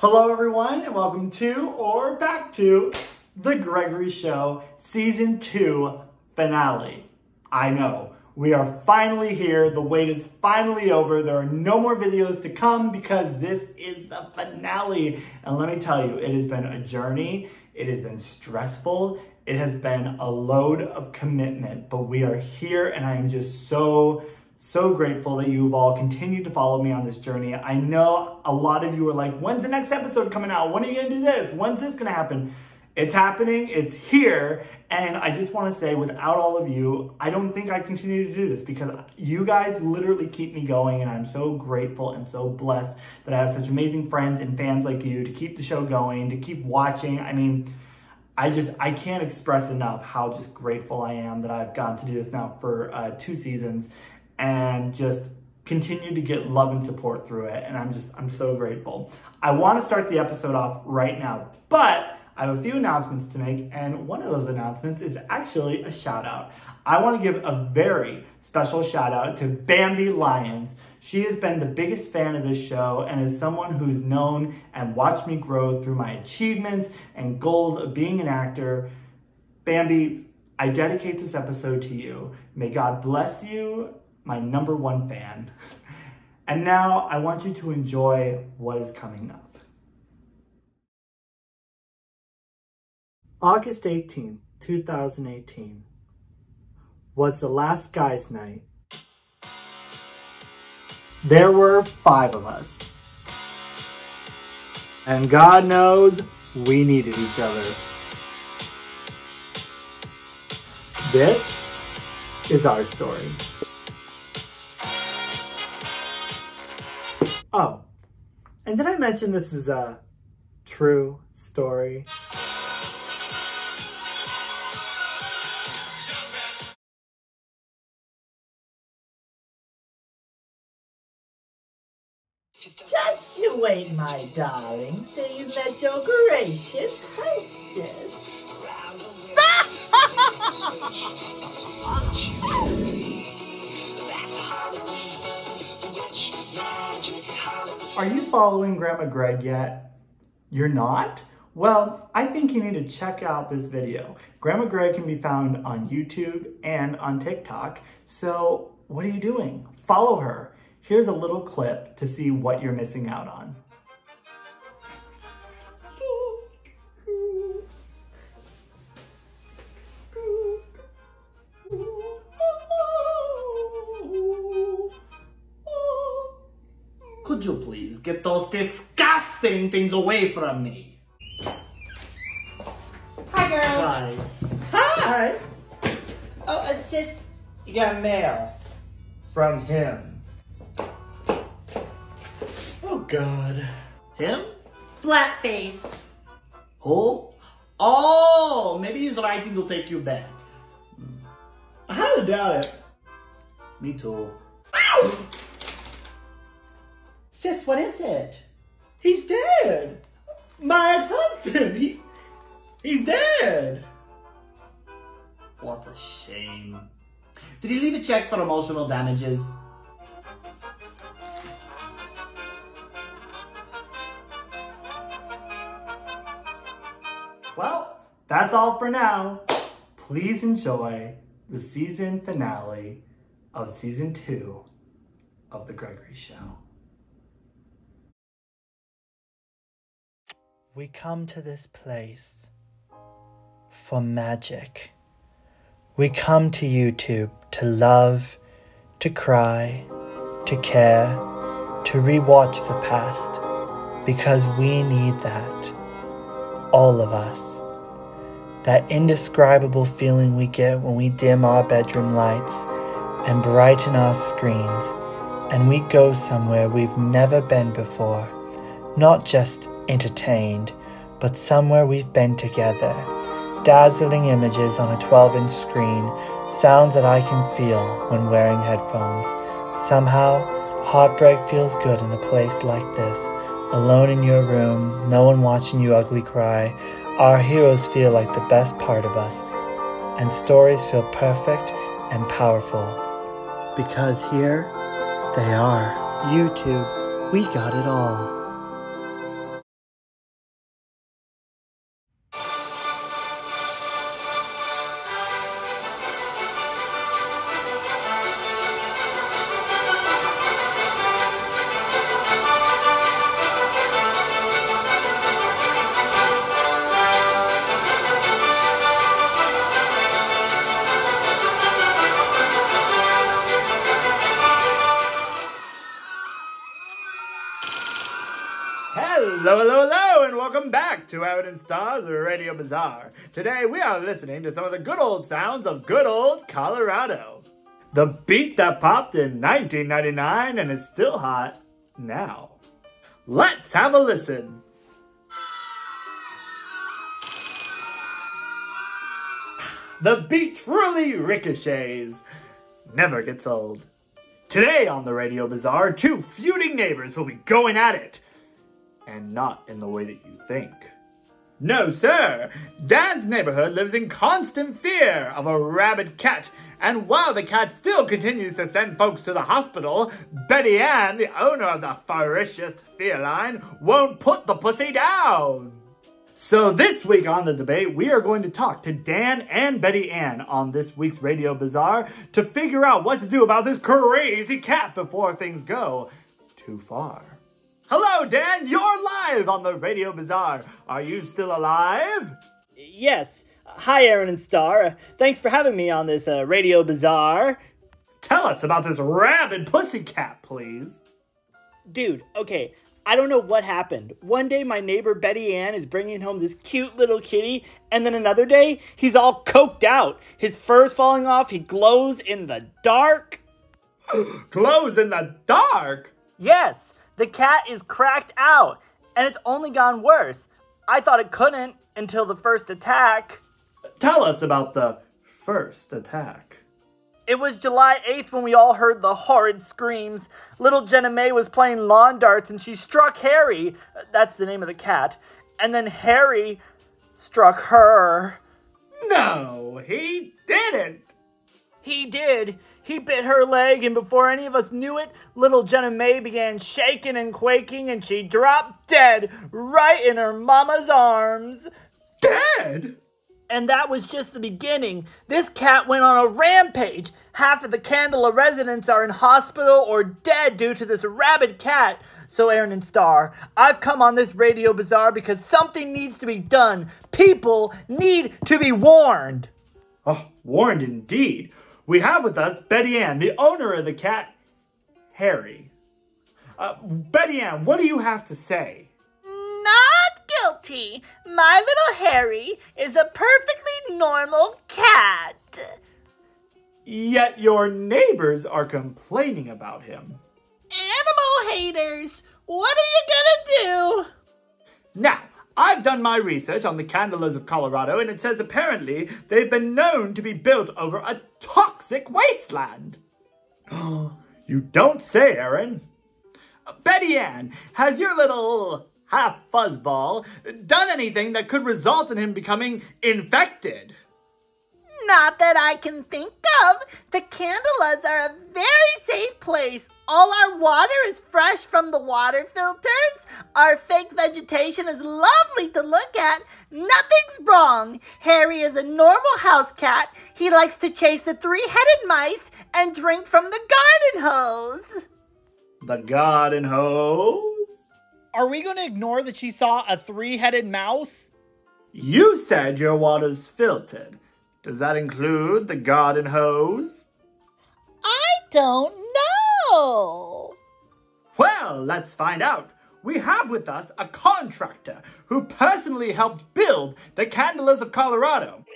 Hello, everyone, and welcome to or back to The Gregory Show Season 2 finale. I know, we are finally here. The wait is finally over. There are no more videos to come because this is the finale. And let me tell you, it has been a journey. It has been stressful. It has been a load of commitment, but we are here and I am just so so grateful that you've all continued to follow me on this journey. I know a lot of you are like, when's the next episode coming out? When are you gonna do this? When's this gonna happen? It's happening, it's here, and I just wanna say, without all of you, I don't think I continue to do this because you guys literally keep me going, and I'm so grateful and so blessed that I have such amazing friends and fans like you to keep the show going, to keep watching. I mean, I just, I can't express enough how just grateful I am that I've gotten to do this now for uh, two seasons and just continue to get love and support through it. And I'm just, I'm so grateful. I want to start the episode off right now, but I have a few announcements to make, and one of those announcements is actually a shout out. I want to give a very special shout out to Bambi Lyons. She has been the biggest fan of this show and is someone who's known and watched me grow through my achievements and goals of being an actor. Bambi, I dedicate this episode to you. May God bless you my number one fan. And now I want you to enjoy what is coming up. August 18th, 2018 was the last guys' night. There were five of us. And God knows we needed each other. This is our story. Oh, and did I mention this is a true story? Just you wait, my darlings, till you've met your gracious hostess. Are you following Grandma Greg yet? You're not? Well, I think you need to check out this video. Grandma Greg can be found on YouTube and on TikTok. So what are you doing? Follow her. Here's a little clip to see what you're missing out on. Could you please get those disgusting things away from me? Hi, girls. Hi. Hi. Oh, it's just you got a mail. From him. Oh God. Him? Flat face. Who? Oh, maybe he's writing to take you back. Hmm. I highly doubt it. Me too. Sis, what is it? He's dead. My ex-husband. He, he's dead. What a shame. Did he leave a check for emotional damages? Well, that's all for now. Please enjoy the season finale of season two of The Gregory Show. We come to this place for magic. We come to YouTube to love, to cry, to care, to rewatch the past because we need that. All of us. That indescribable feeling we get when we dim our bedroom lights and brighten our screens and we go somewhere we've never been before. Not just entertained, but somewhere we've been together. Dazzling images on a 12 inch screen, sounds that I can feel when wearing headphones. Somehow, heartbreak feels good in a place like this. Alone in your room, no one watching you ugly cry. Our heroes feel like the best part of us, and stories feel perfect and powerful. Because here, they are. YouTube, we got it all. Hello, hello, hello, and welcome back to and Star's Radio Bazaar. Today we are listening to some of the good old sounds of good old Colorado. The beat that popped in 1999 and is still hot now. Let's have a listen. The beat truly ricochets. Never gets old. Today on the Radio Bazaar, two feuding neighbors will be going at it. And not in the way that you think. No, sir! Dan's neighborhood lives in constant fear of a rabid cat, and while the cat still continues to send folks to the hospital, Betty Ann, the owner of the ferocious feline, won't put the pussy down. So this week on The Debate, we are going to talk to Dan and Betty Ann on this week's Radio Bazaar to figure out what to do about this crazy cat before things go too far. Hello, Dan! You're live on the Radio Bazaar. Are you still alive? Yes. Hi, Aaron and Star. Uh, thanks for having me on this uh, Radio Bazaar. Tell us about this rabid pussycat, please. Dude, okay, I don't know what happened. One day my neighbor Betty Ann is bringing home this cute little kitty, and then another day he's all coked out. His fur's falling off, he glows in the dark. glows in the dark? Yes, the cat is cracked out, and it's only gone worse. I thought it couldn't until the first attack. Tell us about the first attack. It was July 8th when we all heard the horrid screams. Little Jenna May was playing lawn darts and she struck Harry. That's the name of the cat. And then Harry struck her. No, he didn't. He did. He bit her leg, and before any of us knew it, little Jenna May began shaking and quaking, and she dropped dead right in her mama's arms. Dead? And that was just the beginning. This cat went on a rampage. Half of the Candela residents are in hospital or dead due to this rabid cat. So, Aaron and Star, I've come on this radio bazaar because something needs to be done. People need to be warned. Oh, warned indeed. We have with us Betty Ann, the owner of the cat, Harry. Uh, Betty Ann, what do you have to say? Not guilty. My little Harry is a perfectly normal cat. Yet your neighbors are complaining about him. Animal haters! What are you gonna do? Now, I've done my research on the Candelas of Colorado, and it says apparently they've been known to be built over a toxic wasteland. you don't say, Aaron. Betty Ann, has your little half fuzzball, done anything that could result in him becoming infected. Not that I can think of. The Candelas are a very place. All our water is fresh from the water filters. Our fake vegetation is lovely to look at. Nothing's wrong. Harry is a normal house cat. He likes to chase the three-headed mice and drink from the garden hose. The garden hose? Are we going to ignore that she saw a three-headed mouse? You said your water's filtered. Does that include the garden hose? I don't know. Well, let's find out. We have with us a contractor who personally helped build the Candelas of Colorado.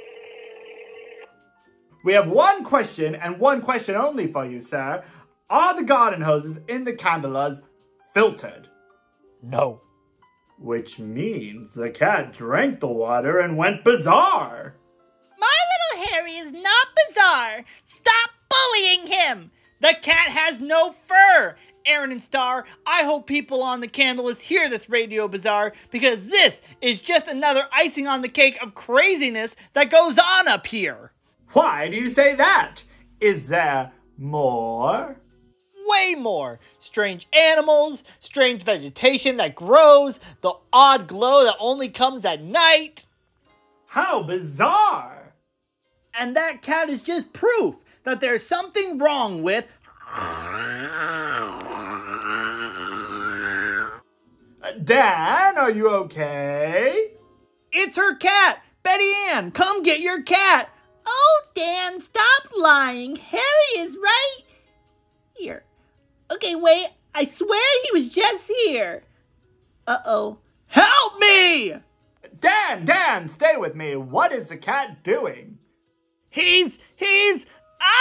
We have one question and one question only for you, sir. Are the garden hoses in the Candelas filtered? No. Which means the cat drank the water and went bizarre. My little Harry is not bizarre. Stop bullying him. The cat has no fur. Aaron and Star, I hope people on the Candelas hear this Radio Bazaar because this is just another icing on the cake of craziness that goes on up here. Why do you say that? Is there more? way more. Strange animals, strange vegetation that grows, the odd glow that only comes at night. How bizarre! And that cat is just proof that there's something wrong with. Dan, are you okay? It's her cat! Betty Ann, come get your cat! Oh, Dan, stop lying. Harry is right here. Okay, wait. I swear he was just here. Uh-oh. Help me! Dan, Dan, stay with me. What is the cat doing? He's, he's, ah!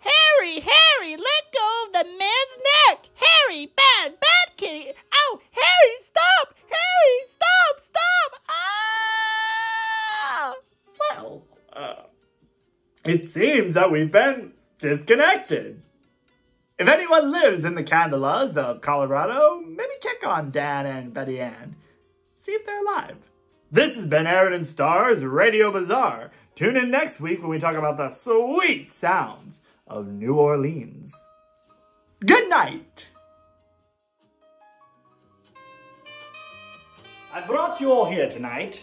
Harry, Harry, let go of the man's neck! Harry, bad, bad kitty! Ow! Harry, stop! Harry, stop, stop! Ah! Well, uh, it seems that we've been disconnected. If anyone lives in the Candelas of Colorado, maybe check on Dan and Betty Ann. See if they're alive. This has been Aaron and Star's Radio Bazaar. Tune in next week when we talk about the sweet sounds of New Orleans. Good night! I brought you all here tonight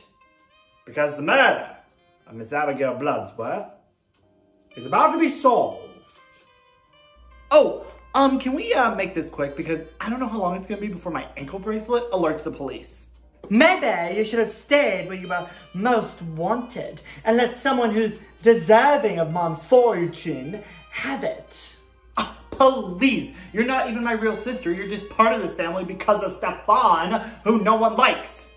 because the murder of Miss Abigail Bloodsworth is about to be solved. Oh, um, can we uh, make this quick because I don't know how long it's gonna be before my ankle bracelet alerts the police. Maybe you should have stayed where you were most wanted and let someone who's deserving of mom's fortune have it. Oh, please, you're not even my real sister. You're just part of this family because of Stefan, who no one likes.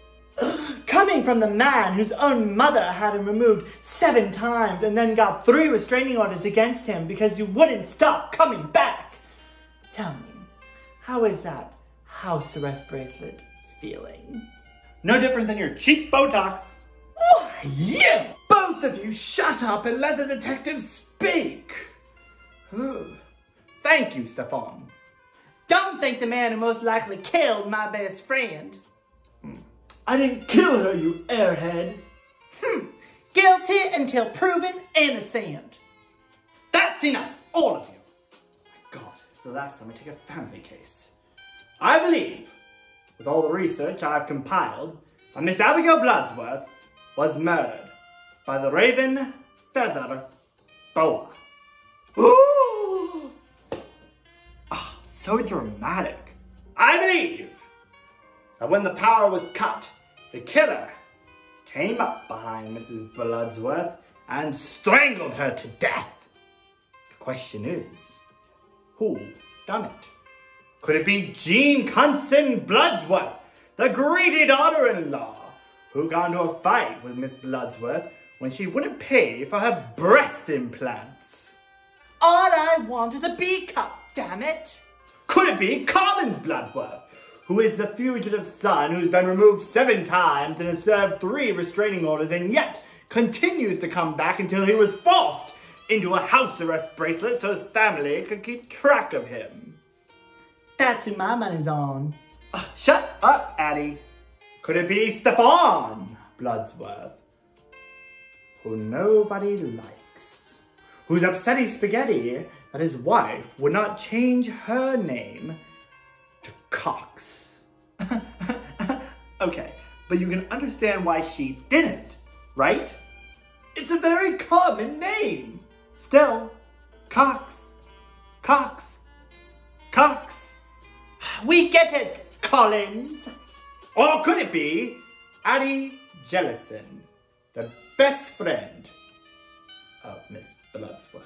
Coming from the man whose own mother had him removed seven times and then got three restraining orders against him because you wouldn't stop coming back. Tell me, how is that house arrest bracelet feeling? No different than your cheap Botox. Why, you! Both of you shut up and let the detective speak! Thank you, Stefan. Don't think the man who most likely killed my best friend. I didn't kill her, you airhead. Hmm. Guilty until proven innocent. That's enough, all of you. My God, it's the last time I take a family case. I believe, with all the research I've compiled, that Miss Abigail Bloodsworth was murdered by the Raven Feather Boa. Ooh! Ah, so dramatic. I believe that when the power was cut, the killer came up behind Mrs. Bloodsworth and strangled her to death. The question is, who done it? Could it be Jean Conson Bloodsworth, the greedy daughter-in-law, who got into a fight with Miss Bloodsworth when she wouldn't pay for her breast implants? All I want is a B cup, damn it! Could it be Collins Bloodsworth, who is the fugitive son who's been removed seven times and has served three restraining orders and yet continues to come back until he was forced into a house arrest bracelet so his family could keep track of him? That's who my money's on. Uh, shut up, Addie. Could it be Stefan Bloodsworth, who nobody likes, whose upsetty spaghetti that his wife would not change her name to Cox? okay, but you can understand why she didn't, right? It's a very common name. Still, Cox, Cox, Cox. We get it, Collins. Or could it be Addie Jellison, the best friend of Miss Bloodsworth?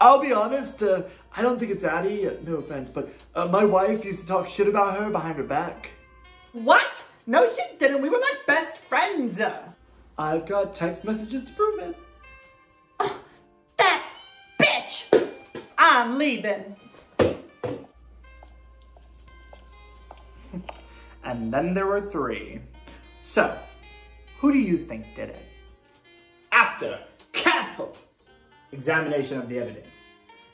I'll be honest, uh, I don't think it's Addie, uh, no offense, but uh, my wife used to talk shit about her behind her back. What? No, she didn't. We were like best friends. I've got text messages to prove it. that bitch! I'm leaving. And then there were three. So, who do you think did it? After careful examination of the evidence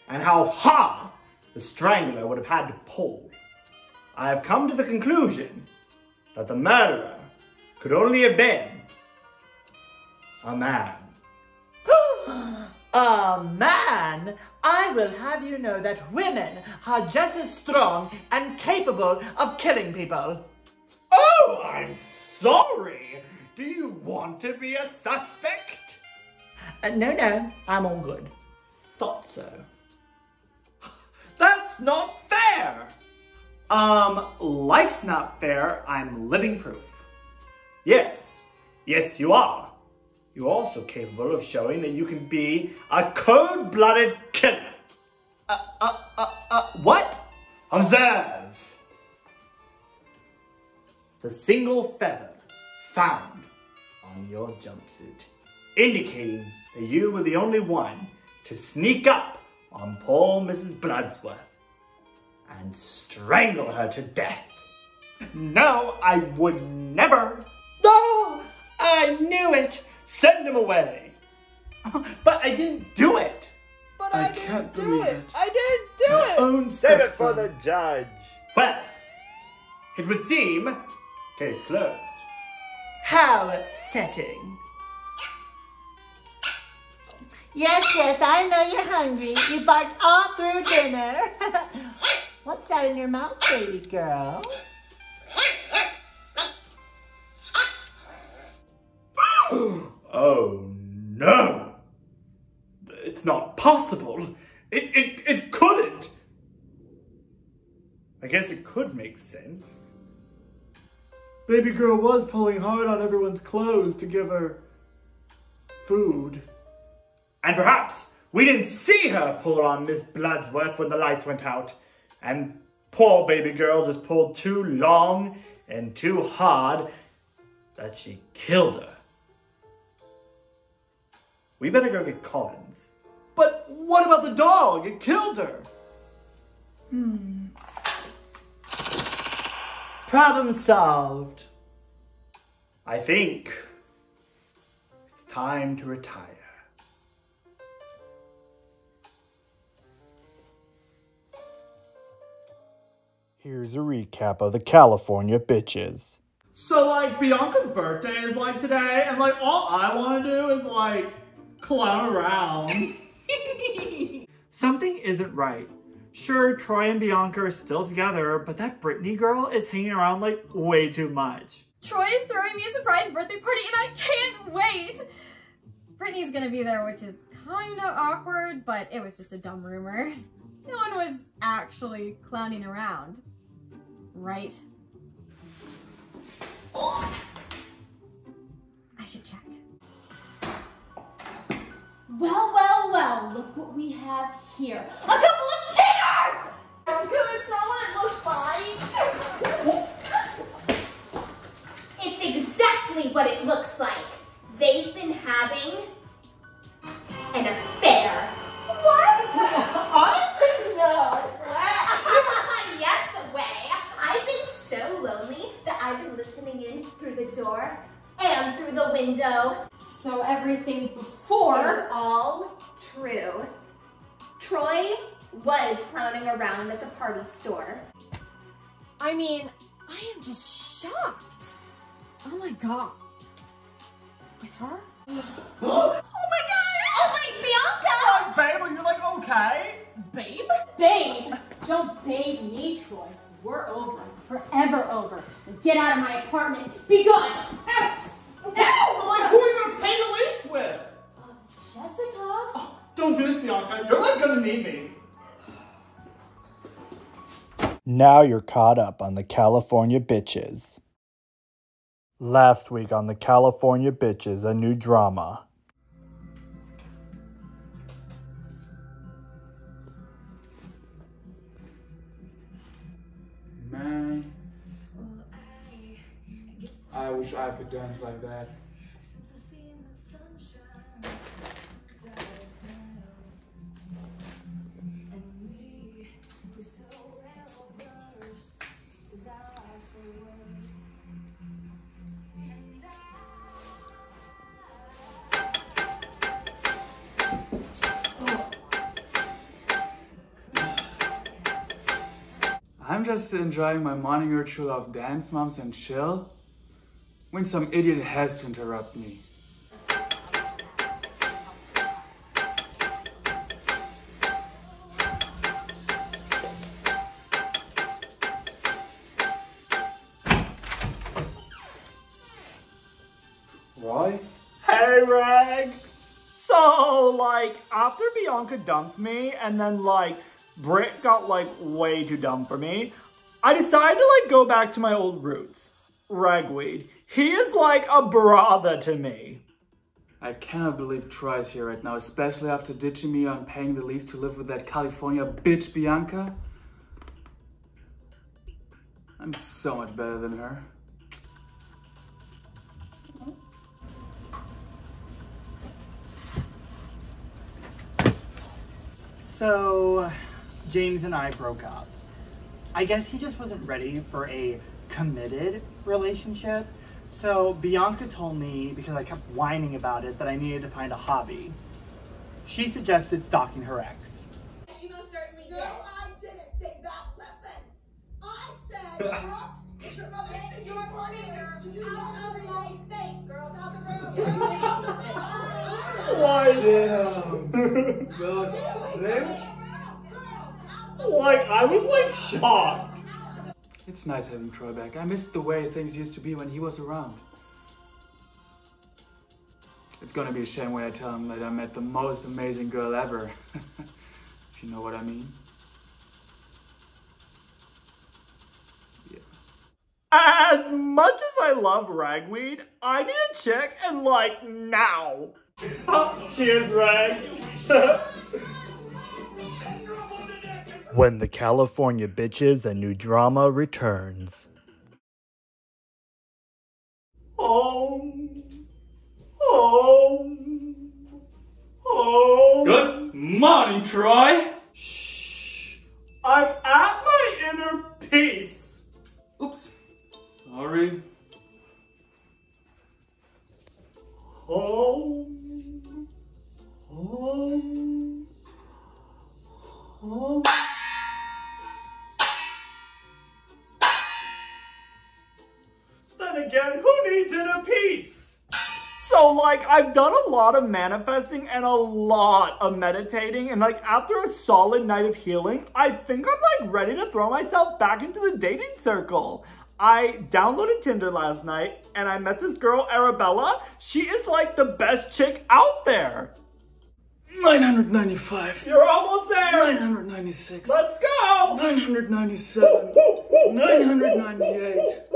and how hard the strangler would have had to pull, I have come to the conclusion that the murderer could only have been a man. A man? I will have you know that women are just as strong and capable of killing people. Oh, I'm sorry. Do you want to be a suspect? Uh, no, no, I'm all good. Thought so. That's not fair. Um, life's not fair. I'm living proof. Yes, yes, you are. You're also capable of showing that you can be a cold-blooded killer. Uh, uh, uh, uh, what? Observe. The single feather found on your jumpsuit, indicating that you were the only one to sneak up on poor Mrs. Bloodsworth and strangle her to death. No, I would never. No, I knew it. Send him away. But I didn't do it. But I I, didn't can't do believe it. it. I didn't do My it. own Save it for the judge. Well, it would seem case closed. How upsetting. Yes, yes, I know you're hungry. You barked all through dinner. What's that in your mouth, baby girl? Oh no! It's not possible. It, it, it couldn't. I guess it could make sense. Baby girl was pulling hard on everyone's clothes to give her food. And perhaps we didn't see her pull on Miss Bloodsworth when the lights went out. And poor baby girl just pulled too long and too hard that she killed her. We better go get Collins. But what about the dog? It killed her. Hmm. Problem solved. I think it's time to retire. Here's a recap of the California bitches. So like Bianca's birthday is like today, and like all I want to do is like clown around. Something isn't right. Sure, Troy and Bianca are still together, but that Brittany girl is hanging around like way too much. Troy is throwing me a surprise birthday party and I can't wait! Brittany's gonna be there, which is kinda awkward, but it was just a dumb rumor. No one was actually clowning around. Right? I should check. Well, well, well, look what we have here. A couple of cheaters! It's not what it looks like. It's exactly what it looks like. They've been having an affair. What? I know. yes, way. I've been so lonely that I've been listening in through the door and through the window. So everything before. is all true. Troy was clowning around at the party store. I mean, I am just shocked. Oh my god. With her? Oh my god! Oh my Bianca! Babe, are you like okay? Babe? Babe! Don't babe me, Troy. We're over. Forever over. Now Get out of my apartment. Be gone! Out! No! Like who are you gonna pay the lease with? Uh, Jessica? Oh, don't do this, Bianca. You're not gonna need me. Now you're caught up on the California bitches. Last week on the California bitches, a new drama. I wish I could dance like that. I'm just enjoying my morning ritual of dance moms and chill when some idiot has to interrupt me. Roy? Hey, Reg. So, like, after Bianca dumped me, and then, like, Britt got, like, way too dumb for me, I decided to, like, go back to my old roots. Ragweed. He is like a brother to me. I cannot believe Troy's here right now, especially after ditching me on paying the lease to live with that California bitch Bianca. I'm so much better than her. So, James and I broke up. I guess he just wasn't ready for a committed relationship so, Bianca told me, because I kept whining about it, that I needed to find a hobby. She suggested stalking her ex. She most certainly did. No. I didn't say that. Listen, I said, Brooke, is your mother Get speaking your for finger Do you out want to of my face. Girls out the room. Why? Damn. Girls, them? Like, I was like shocked. It's nice having Troy back. I missed the way things used to be when he was around. It's gonna be a shame when I tell him that I met the most amazing girl ever. if you know what I mean. Yeah. As much as I love ragweed, I need a chick and like now. Cheers, rag. When the California Bitches, a new drama returns. home, home, home. Good morning, Troy! Shh. I'm at my inner peace. Oops. Sorry. Home, home, home. Then again, who needs inner peace? So, like, I've done a lot of manifesting and a lot of meditating, and like, after a solid night of healing, I think I'm like ready to throw myself back into the dating circle. I downloaded Tinder last night, and I met this girl, Arabella. She is like the best chick out there. 995. You're almost there. 996. Let's go. 997. 998.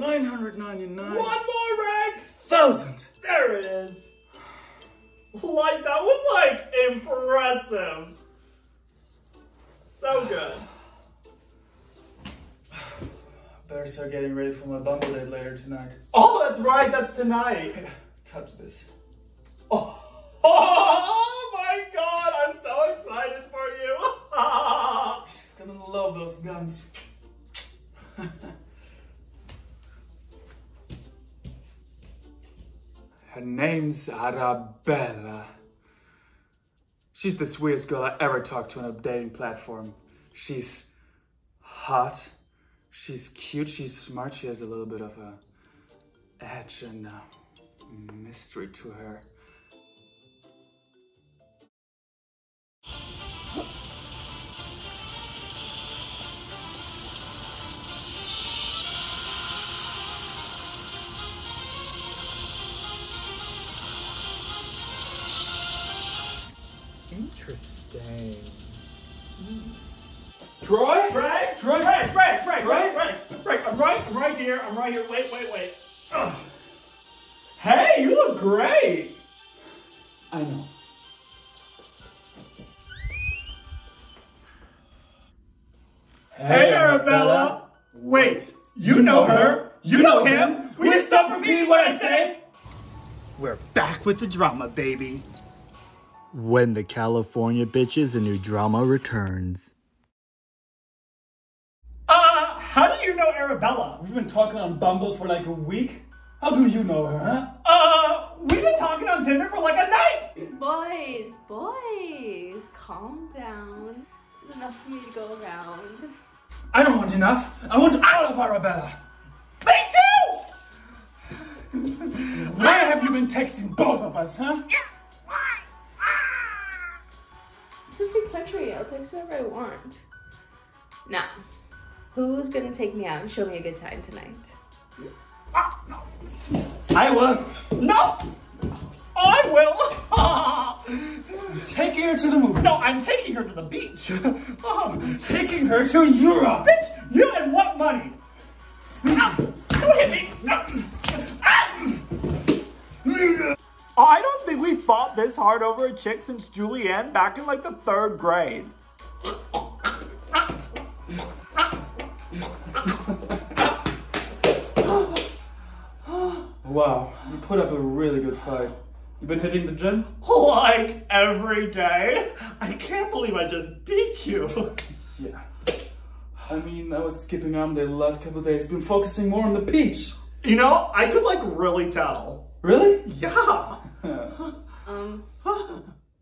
999. One more, rank! Thousand. There it is. Like, that was like impressive. So good. Better start getting ready for my bumble date later tonight. Oh, that's right. That's tonight. Touch this. Oh, oh my god. I'm so excited for you. She's gonna love those guns. Her name's Arabella. She's the sweetest girl I ever talked to on a dating platform. She's hot. She's cute. She's smart. She has a little bit of a edge and a mystery to her. Interesting. Troy? Right? Right, right, right, right, right, right, right. I'm right, I'm right here. I'm right here. Wait, wait, wait. Ugh. Hey, you look great. I know. Hey, Arabella. Wait, you know her. You know him. Will you stop repeating what I say? We're back with the drama, baby. When the California Bitches, a new drama returns. Uh, how do you know Arabella? We've been talking on Bumble for like a week. How do you know her, huh? Uh, we've been talking on Tinder for like a night. Boys, boys, calm down. There's enough for me to go around. I don't want enough. I want all of Arabella. Me too. Why have you been texting both of us, huh? It's a big country. I'll text whoever I want. Now, who's gonna take me out and show me a good time tonight? Ah, no. I will. No, I will. Taking her to the movies. no, I'm taking her to the beach. oh, Taking her to Europe. bitch, you and what money? Ah, Don't hit me. No. Ah. I don't think we fought this hard over a chick since Julianne back in like the third grade. Wow, you put up a really good fight. You've been hitting the gym? Like every day? I can't believe I just beat you. Yeah. I mean, I was skipping arm day the last couple of days, been focusing more on the peach. You know, I could like really tell. Really? Yeah. Um,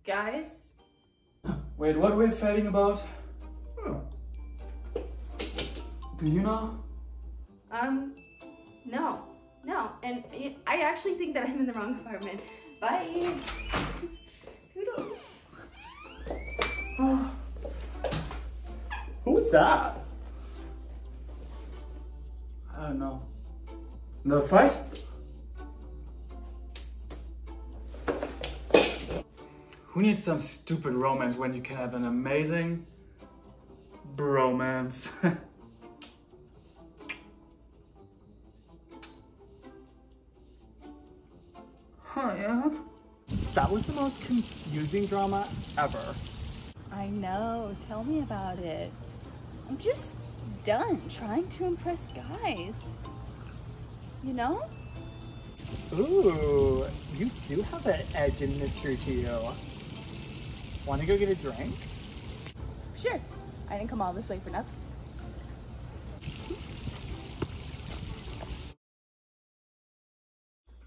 guys, Wait, what were we fighting about? Do you know? um, no, no, and I actually think that I'm in the wrong apartment. Bye. Toodles. Who was that? I don't know. Another fight? Who needs some stupid romance when you can have an amazing bromance? Huh, yeah? That was the most confusing drama ever. I know. Tell me about it. I'm just done trying to impress guys. You know? Ooh, you do have an edge in mystery to you. Want to go get a drink? Sure. I didn't come all this way for nothing.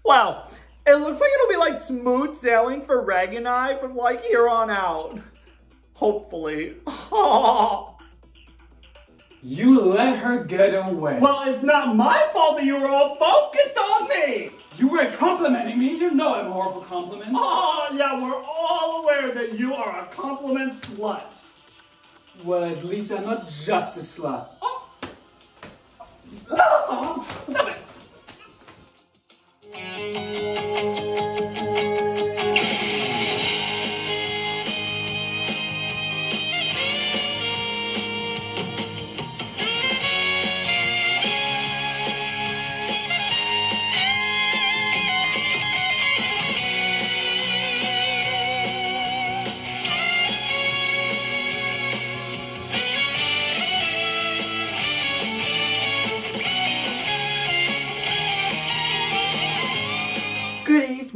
Well, it looks like it'll be like smooth sailing for Reg and I from like here on out. Hopefully. you let her get away. well, it's not my fault that you were all focused on me. You were complimenting me. You know I'm horrible compliments. Oh, yeah, we're all aware that you are a compliment slut. Well, at least I'm not just a slut. Oh, stop it.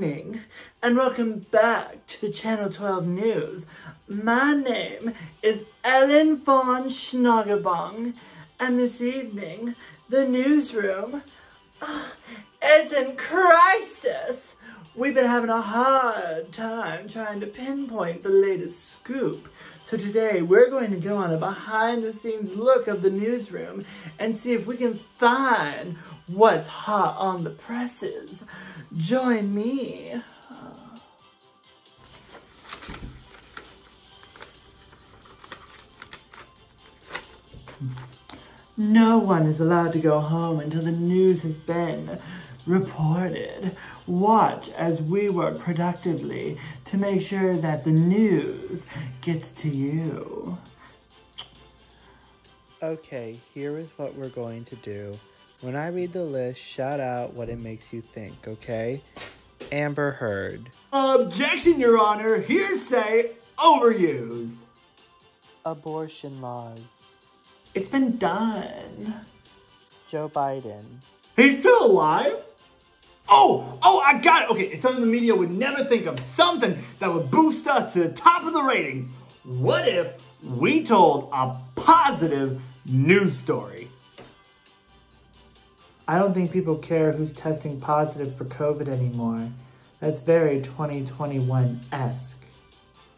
Evening, and welcome back to the Channel 12 News. My name is Ellen von Schnoggebong, and this evening, the newsroom uh, is in crisis. We've been having a hard time trying to pinpoint the latest scoop. So today, we're going to go on a behind-the-scenes look of the newsroom and see if we can find what's hot on the presses. Join me. No one is allowed to go home until the news has been reported. Watch as we work productively to make sure that the news gets to you. Okay, here is what we're going to do. When I read the list, shout out what it makes you think, okay? Amber Heard, Objection, Your Honor. Hearsay overused. abortion laws, It's been done. Joe Biden, He's still alive? Oh, oh, I got it. Okay, it's something the media would never think of. Something that would boost us to the top of the ratings. What if we told a positive news story? I don't think people care who's testing positive for COVID anymore. That's very 2021-esque.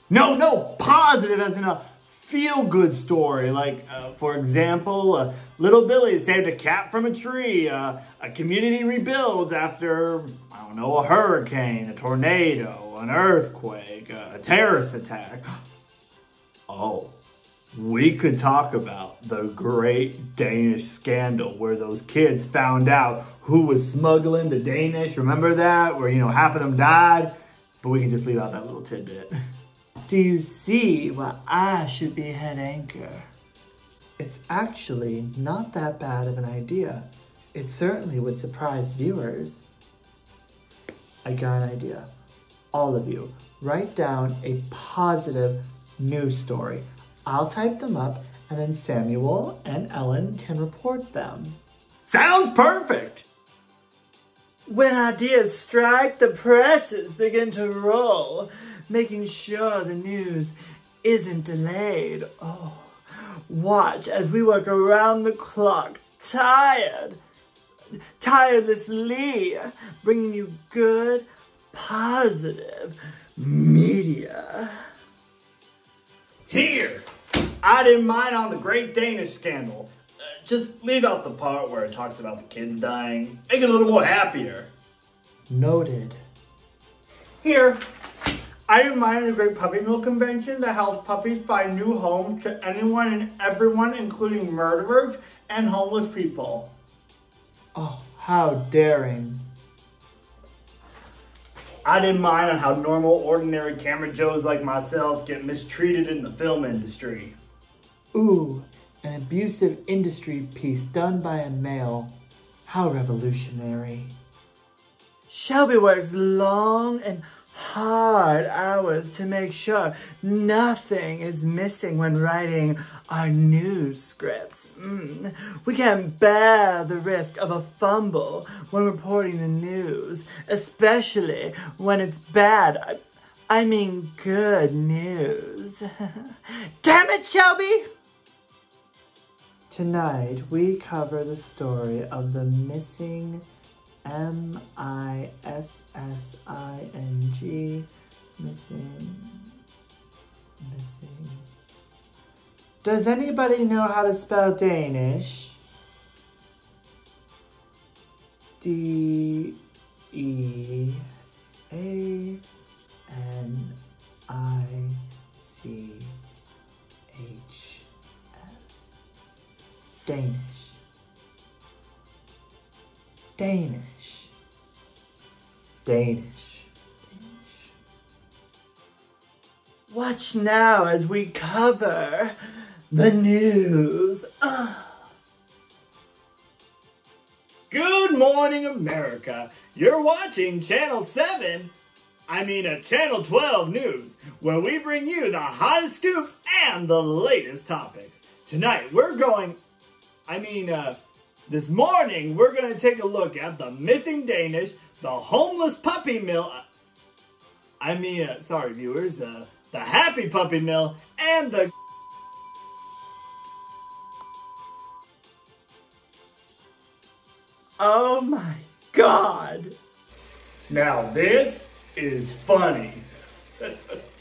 No, no, positive as in a feel-good story. Like, uh, for example, uh, little Billy saved a cat from a tree. Uh, a community rebuilds after, I don't know, a hurricane, a tornado, an earthquake, a terrorist attack. Oh, we could talk about the great Danish scandal where those kids found out who was smuggling the Danish. Remember that? Where, you know, half of them died? But we can just leave out that little tidbit. Do you see why I should be head anchor? It's actually not that bad of an idea. It certainly would surprise viewers. I got an idea. All of you, write down a positive news story. I'll type them up and then Samuel and Ellen can report them. Sounds perfect! When ideas strike, the presses begin to roll, making sure the news isn't delayed. Oh, watch as we work around the clock, tired, tirelessly, bringing you good, positive media. Here, I didn't mind on the Great Danish Scandal. Uh, just leave out the part where it talks about the kids dying. Make it a little more happier. Noted. Here, I didn't mind the Great Puppy Mill Convention that helps puppies find new homes to anyone and everyone, including murderers and homeless people. Oh, how daring. I didn't mind on how normal, ordinary camera joes like myself get mistreated in the film industry. Ooh, an abusive industry piece done by a male. How revolutionary. Shelby works long and hard hours to make sure nothing is missing when writing our news scripts. Mm. We can't bear the risk of a fumble when reporting the news, especially when it's bad. I, I mean good news. Damn it, Shelby! Tonight, we cover the story of the missing M-I-S-S-I-N-G, missing, missing. Does anybody know how to spell Danish? D Danish. Danish. Danish. Danish. Watch now as we cover the news. Ah. Good morning, America. You're watching Channel 7, I mean, a Channel 12 News, where we bring you the hottest scoops and the latest topics. Tonight, we're going, I mean, uh, this morning, we're going to take a look at the missing Danish, the homeless puppy mill, uh, I mean, uh, sorry, viewers, uh, the happy puppy mill, and the Oh my god! Now this is funny.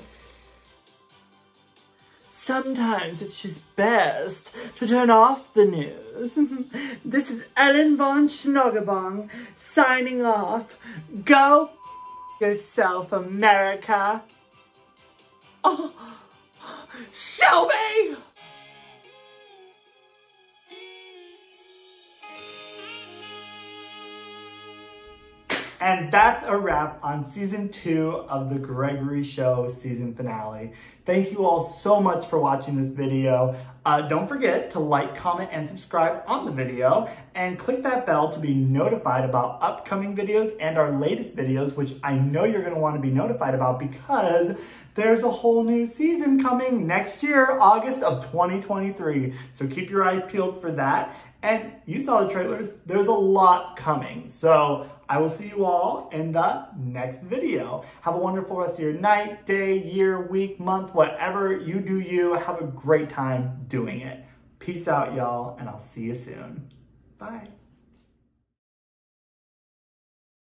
Sometimes it's just best to turn off the news. this is Ellen von Schnoggebong signing off. Go yourself, America. Oh, Shelby! And that's a wrap on season two of the Gregory Show season finale. Thank you all so much for watching this video. Uh, don't forget to like, comment, and subscribe on the video, and click that bell to be notified about upcoming videos and our latest videos, which I know you're gonna wanna be notified about because there's a whole new season coming next year, August of 2023. So keep your eyes peeled for that. And you saw the trailers, there's a lot coming. So I will see you all in the next video. Have a wonderful rest of your night, day, year, week, month, whatever you do you. Have a great time doing it. Peace out, y'all, and I'll see you soon. Bye.